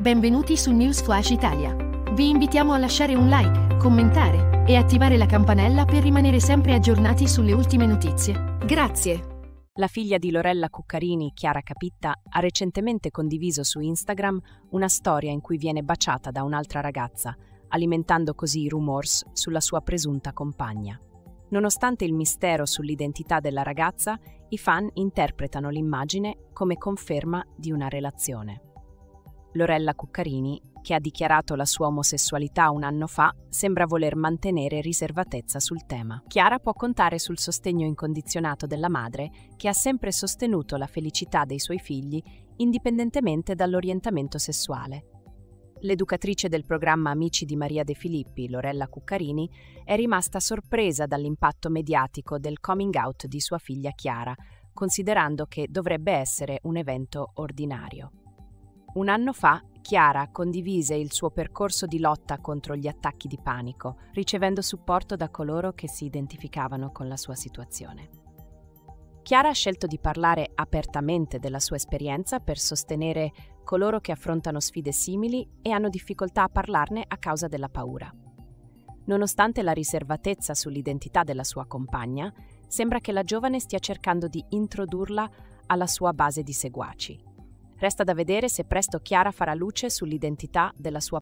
Benvenuti su News Flash Italia. Vi invitiamo a lasciare un like, commentare e attivare la campanella per rimanere sempre aggiornati sulle ultime notizie. Grazie. La figlia di Lorella Cuccarini, Chiara Capitta, ha recentemente condiviso su Instagram una storia in cui viene baciata da un'altra ragazza, alimentando così i rumors sulla sua presunta compagna. Nonostante il mistero sull'identità della ragazza, i fan interpretano l'immagine come conferma di una relazione. Lorella Cuccarini, che ha dichiarato la sua omosessualità un anno fa, sembra voler mantenere riservatezza sul tema. Chiara può contare sul sostegno incondizionato della madre, che ha sempre sostenuto la felicità dei suoi figli, indipendentemente dall'orientamento sessuale. L'educatrice del programma Amici di Maria De Filippi, Lorella Cuccarini, è rimasta sorpresa dall'impatto mediatico del coming out di sua figlia Chiara, considerando che dovrebbe essere un evento ordinario. Un anno fa Chiara condivise il suo percorso di lotta contro gli attacchi di panico, ricevendo supporto da coloro che si identificavano con la sua situazione. Chiara ha scelto di parlare apertamente della sua esperienza per sostenere coloro che affrontano sfide simili e hanno difficoltà a parlarne a causa della paura. Nonostante la riservatezza sull'identità della sua compagna, sembra che la giovane stia cercando di introdurla alla sua base di seguaci. Resta da vedere se presto Chiara farà luce sull'identità della sua